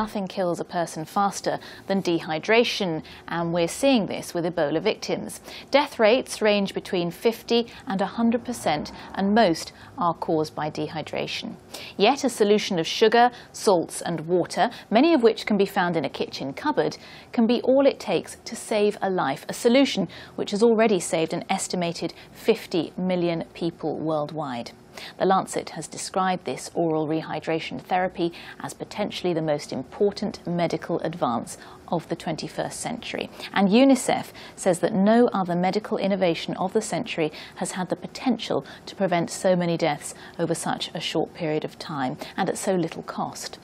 nothing kills a person faster than dehydration, and we're seeing this with Ebola victims. Death rates range between 50 and 100%, and most are caused by dehydration. Yet a solution of sugar, salts, and water, many of which can be found in a kitchen cupboard, can be all it takes to save a life, a solution which has already saved an estimated 50 million people worldwide. The Lancet has described this oral rehydration therapy as potentially the most important medical advance of the 21st century. And UNICEF says that no other medical innovation of the century has had the potential to prevent so many deaths over such a short period of time and at so little cost.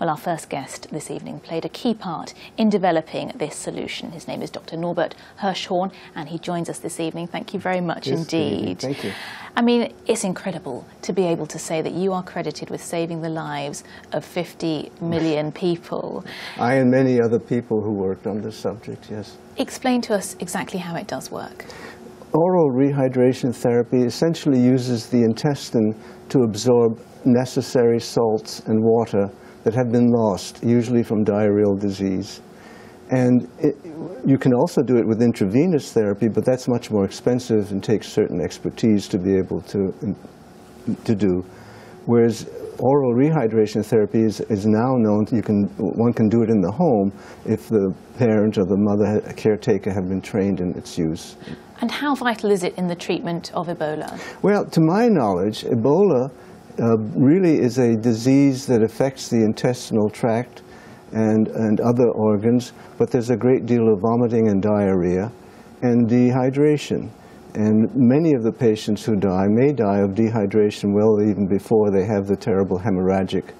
Well, our first guest this evening played a key part in developing this solution. His name is Dr. Norbert Hirschhorn, and he joins us this evening. Thank you very much Yes, indeed. Thank you. I mean, it's incredible to be able to say that you are credited with saving the lives of 50 million people. I and many other people who worked on this subject, yes. Explain to us exactly how it does work. Oral rehydration therapy essentially uses the intestine to absorb necessary salts and water that have been lost, usually from diarrheal disease. And it, you can also do it with intravenous therapy, but that's much more expensive and takes certain expertise to be able to, to do. Whereas oral rehydration therapy is, is now known, you can, one can do it in the home if the parent or the mother caretaker have been trained in its use. And how vital is it in the treatment of Ebola? Well, to my knowledge, Ebola uh, really is a disease that affects the intestinal tract and, and other organs, but there's a great deal of vomiting and diarrhea and dehydration. And many of the patients who die may die of dehydration well even before they have the terrible hemorrhagic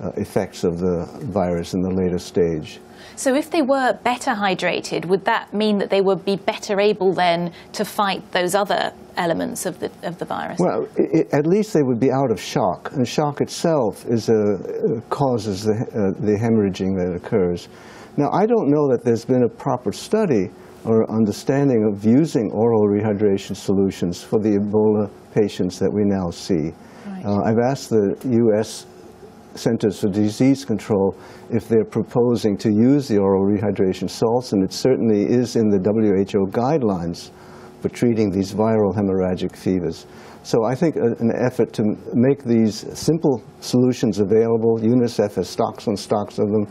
uh, effects of the virus in the later stage. So if they were better hydrated, would that mean that they would be better able then to fight those other elements of the, of the virus? Well, i at least they would be out of shock. And shock itself is a, uh, causes the, uh, the hemorrhaging that occurs. Now, I don't know that there's been a proper study or understanding of using oral rehydration solutions for the Ebola patients that we now see. Right. Uh, I've asked the U.S. Centers for Disease Control if they're proposing to use the oral rehydration salts, and it certainly is in the WHO guidelines for treating these viral hemorrhagic fevers. So I think a, an effort to make these simple solutions available, UNICEF has stocks and stocks of them,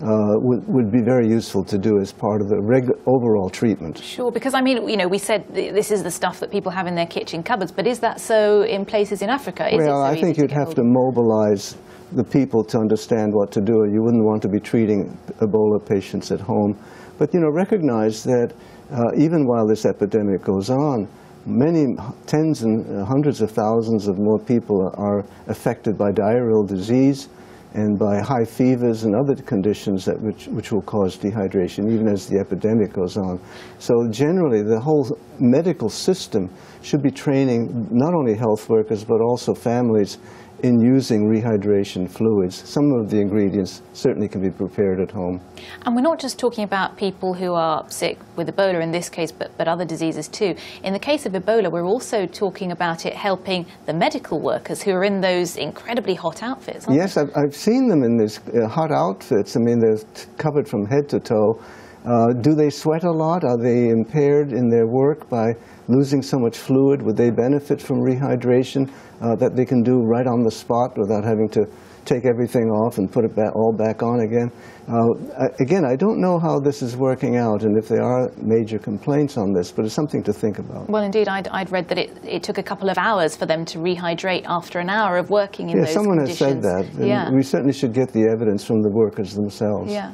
uh, would, would be very useful to do as part of the overall treatment. Sure, because I mean, you know, we said th- this is the stuff that people have in their kitchen cupboards, but is that so in places in Africa? Is well, so I think you'd get have to mobilize the people to understand what to do. You wouldn't want to be treating Ebola patients at home. But, you know, recognize that uh, even while this epidemic goes on, many tens and hundreds of thousands of more people are affected by diarrheal disease and by high fevers and other conditions that which, which will cause dehydration even as the epidemic goes on. So generally the whole medical system should be training not only health workers but also families in using rehydration fluids. Some of the ingredients certainly can be prepared at home. And we're not just talking about people who are sick with Ebola in this case, but, but other diseases too. In the case of Ebola, we're also talking about it helping the medical workers who are in those incredibly hot outfits. aren't Yes, I've, I've seen them in these uh, hot outfits. I mean, they're covered from head to toe. Uh, do they sweat a lot? Are they impaired in their work by losing so much fluid? Would they benefit from rehydration uh, that they can do right on the spot without having to take everything off and put it all back on again? Uh, again, I don't know how this is working out and if there are major complaints on this, but it's something to think about. Well, indeed, I'd, I'd read that it, it took a couple of hours for them to rehydrate after an hour of working in Yeah, those someone has conditions. said that. Yeah. We certainly should get the evidence from the workers themselves. Yeah.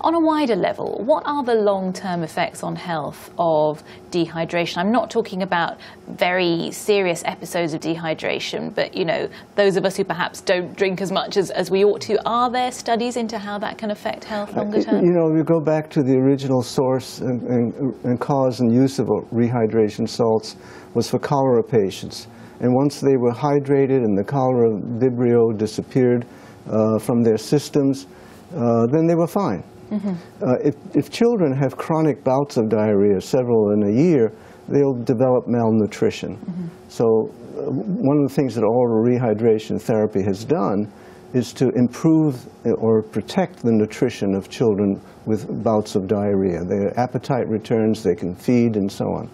On a wider level, what are the long-term effects on health of dehydration? I'm not talking about very serious episodes of dehydration, but you know, those of us who perhaps don't drink as much as, as we ought to, are there studies into how that can affect health longer term? You know, we go back to the original source and, and, and cause and use of rehydration salts was for cholera patients. And once they were hydrated and the cholera vibrio disappeared uh, from their systems, uh, then they were fine. Uh, if, if children have chronic bouts of diarrhea, several in a year, they'll develop malnutrition. So uh, one of the things that oral rehydration therapy has done is to improve or protect the nutrition of children with bouts of diarrhea. Their appetite returns, they can feed, and so on.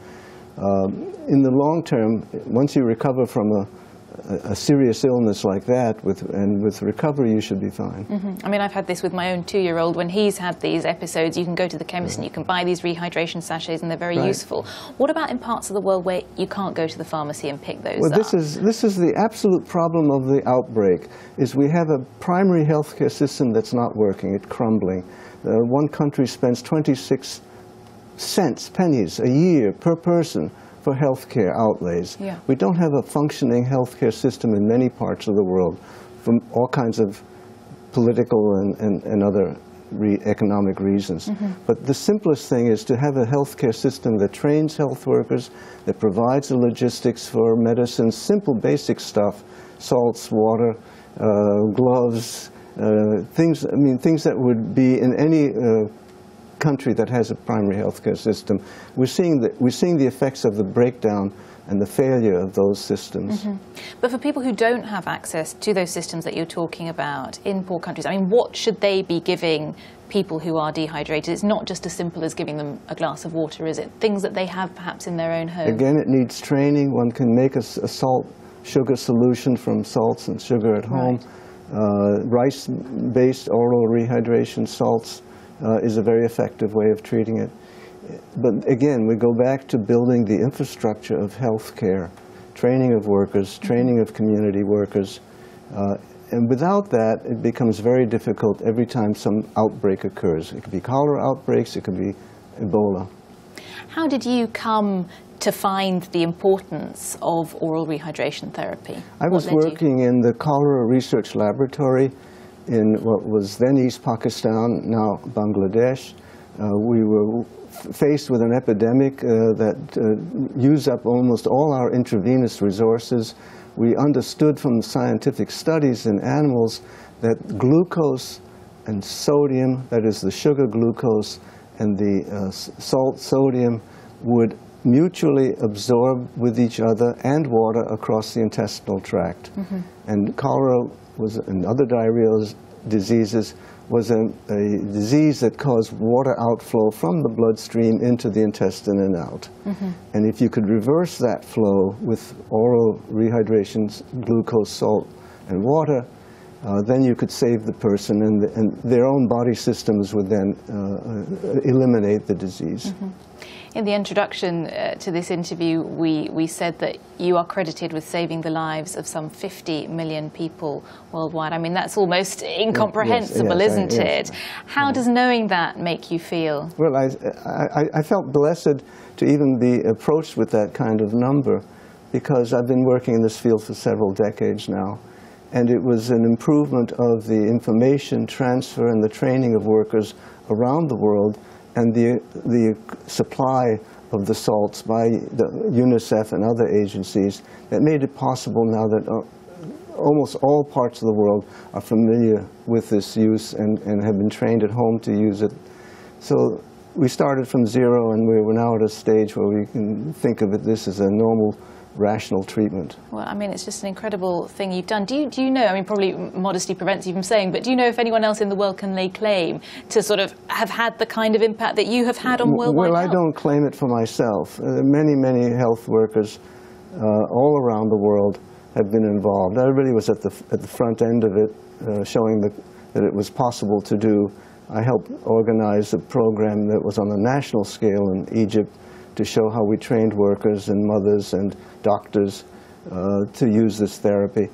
Um, in the long term, once you recover from a a, serious illness like that, with, and with recovery, you should be fine. Mm -hmm. I mean, I've had this with my own two-year-old. When he's had these episodes, you can go to the chemist and you can buy these rehydration sachets, and they're very right. useful. What about in parts of the world where you can't go to the pharmacy and pick those well, up? this is this is the absolute problem of the outbreak. Is we have a primary healthcare system that's not working; it's crumbling. Uh, one country spends 26 cents, pennies a year per person for healthcare outlays. Yeah. We don't have a functioning healthcare system in many parts of the world from all kinds of political and, and, and other re economic reasons. Mm -hmm. But the simplest thing is to have a healthcare system that trains health workers, that provides the logistics for medicine, simple basic stuff, salts, water, uh, gloves, uh, things, I mean, things that would be in any uh, country that has a primary health care system, we're seeing, the, we're seeing the effects of the breakdown and the failure of those systems. Mm -hmm. But for people who don't have access to those systems that you're talking about in poor countries, I mean, what should they be giving people who are dehydrated? It's not just as simple as giving them a glass of water, is it? Things that they have perhaps in their own home. Again, it needs training. One can make a, a salt sugar solution from salts and sugar at home. Right. Uh, rice-based oral rehydration salts uh, is a very effective way of treating it. But again, we go back to building the infrastructure of health care, training of workers, training of community workers. Uh, and without that, it becomes very difficult every time some outbreak occurs. It could be cholera outbreaks, it could be Ebola. How did you come to find the importance of oral rehydration therapy? I was working in the cholera research laboratory in what was then East Pakistan, now Bangladesh. Uh, we were faced with an epidemic uh, that uh, used up almost all our intravenous resources. We understood from scientific studies in animals that glucose and sodium, that is the sugar glucose and the uh, salt sodium, would mutually absorb with each other and water across the intestinal tract. Mm -hmm. And cholera was, and other diarrheal diseases was a, a, disease that caused water outflow from the bloodstream into the intestine and out. Mm -hmm. And if you could reverse that flow with oral rehydrations, glucose, salt, and water, uh, then you could save the person and, the, and their own body systems would then uh, uh eliminate the disease. Mm -hmm. In the introduction uh, to this interview, we, we said that you are credited with saving the lives of some 50 million people worldwide. I mean, that's almost incomprehensible, yes, yes, isn't yes, it? How does knowing that make you feel? Well, I, I, I felt blessed to even be approached with that kind of number because I've been working in this field for several decades now. And it was an improvement of the information transfer and the training of workers around the world and the, the supply of the salts by the UNICEF and other agencies that made it possible now that uh, almost all parts of the world are familiar with this use and, and have been trained at home to use it. So we started from zero and we are now at a stage where we can think of it this as a normal rational treatment. Well, I mean, it's just an incredible thing you've done. Do you, do you know, I mean, probably modesty prevents you from saying, but do you know if anyone else in the world can lay claim to sort of have had the kind of impact that you have had on worldwide Well, health? I don't claim it for myself. Uh, many, many health workers uh, all around the world have been involved. Everybody was at the, at the front end of it, uh, showing the, that it was possible to do. I helped organize a program that was on a national scale in Egypt to show how we trained workers and mothers and doctors uh, to use this therapy.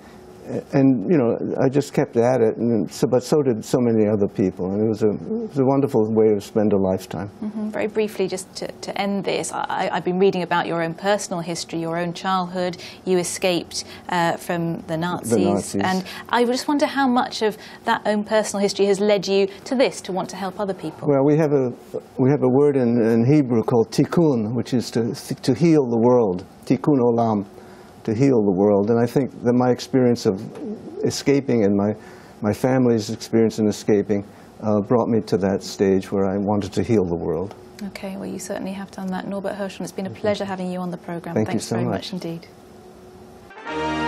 And, you know, I just kept at it, and so, but so did so many other people. And it was a, it was a wonderful way to spend a lifetime. Mm -hmm. Very briefly, just to, to end this, I, have been reading about your own personal history, your own childhood. You escaped uh, from the Nazis, the Nazis. And I just wonder how much of that own personal history has led you to this, to want to help other people. Well, we have a, we have a word in, in Hebrew called tikkun, which is to, to heal the world, tikkun olam to heal the world. And I think that my experience of escaping and my, my family's experience in escaping uh, brought me to that stage where I wanted to heal the world. Okay, well, you certainly have done that. Norbert Hirschhorn, it's been a pleasure having you on the program. Thank Thanks you so very much. much indeed.